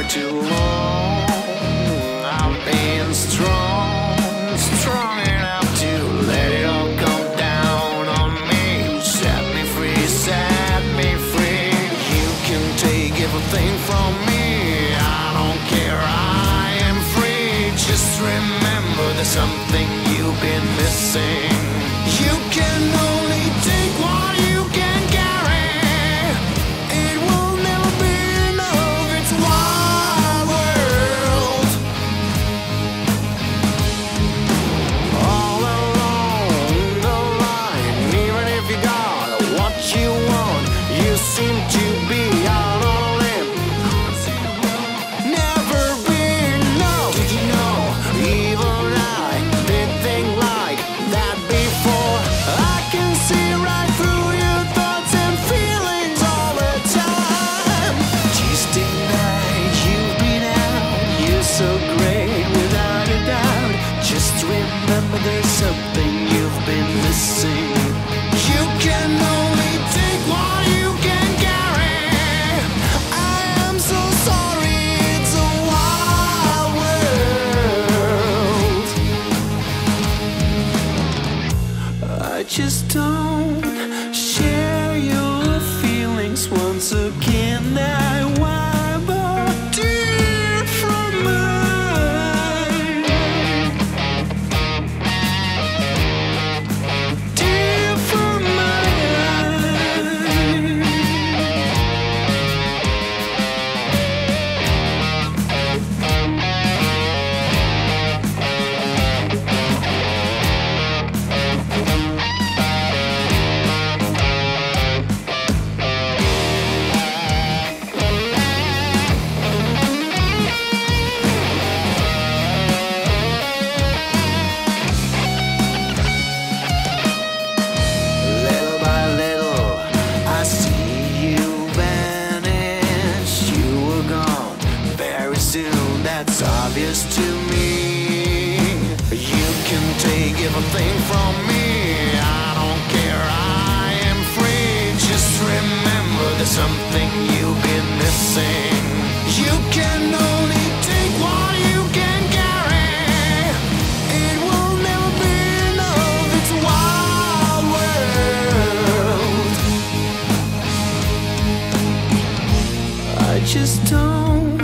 far too long. I've been strong, strong enough to let it all come down on me. Set me free, set me free. You can take everything from me. I don't care, I am free. Just remember there's something you've been missing. You can just don't share your feelings once again. that's obvious to me. You can take everything from me, I don't care, I am free. Just remember there's something you've been missing. You can only take what you can carry. It will never be enough, it's a wild world. I just don't